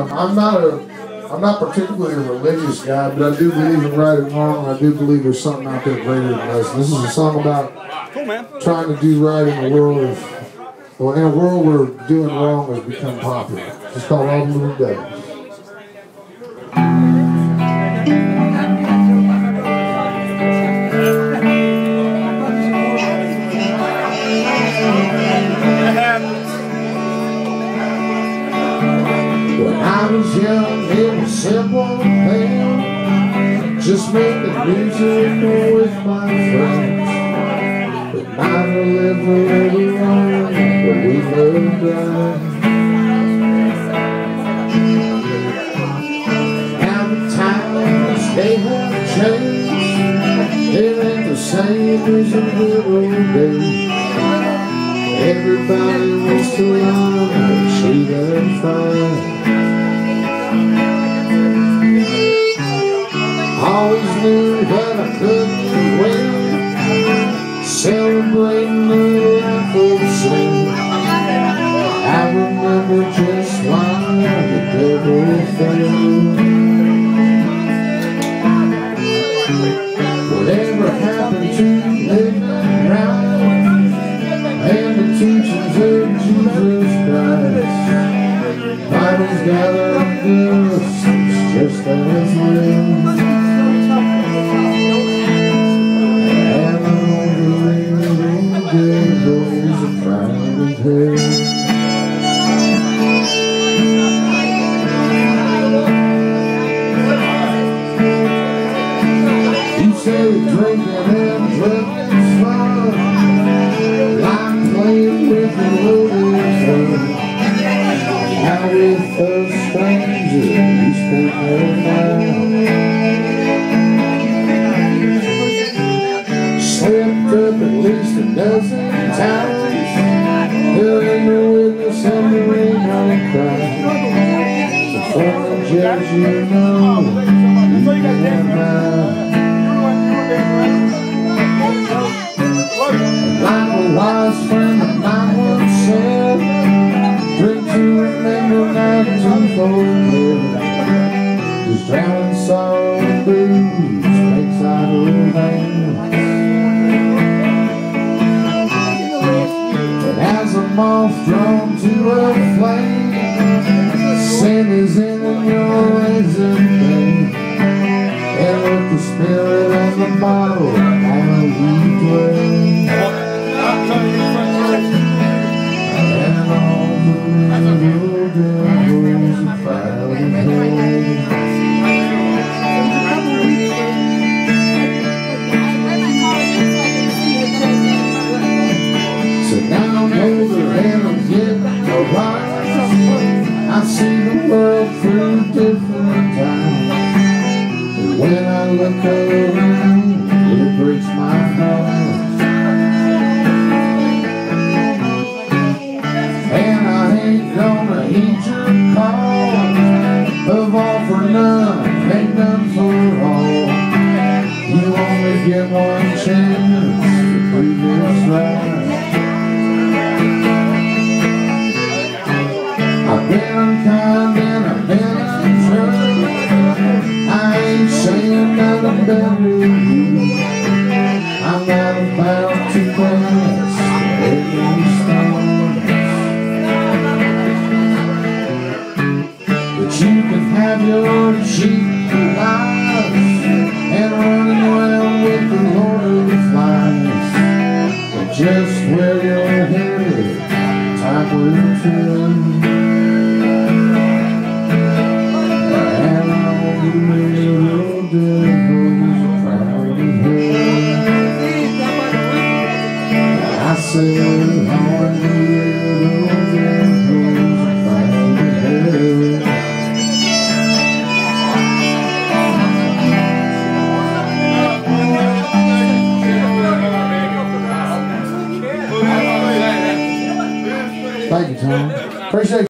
I'm not a, I'm not particularly a religious guy, but I do believe in right and wrong. And I do believe there's something out there greater than us. This is a song about trying to do right in a world of, well, in a world where doing wrong has become popular. It's called All the Little Devils. I was young, it was simple thing. Just making music with my friends. But live a little wrong, but we live right. Now the times they have changed. It ain't the same as the good old. Everybody wants to love and treat them fine. Whatever happened to living right And the teachings of Jesus Christ. Bibles gathered us just as when playing with a a stranger, you spend your mind. Slipped up at least a dozen times. There ain't no witness and there ain't no crime. So the judge you know you can hide. A moth drawn to a flame, sin is in your ways of pain. And with the spirit and the bottle, now you play. And all the different eyes. But when I look around, it breaks my heart. And I ain't gonna heed your call of all for none, ain't none for all. You only get one chance to prove this right. I've been unkind have your cheap lives and running with the Lord of the Flies. But just where you're headed, time will tell. You, Appreciate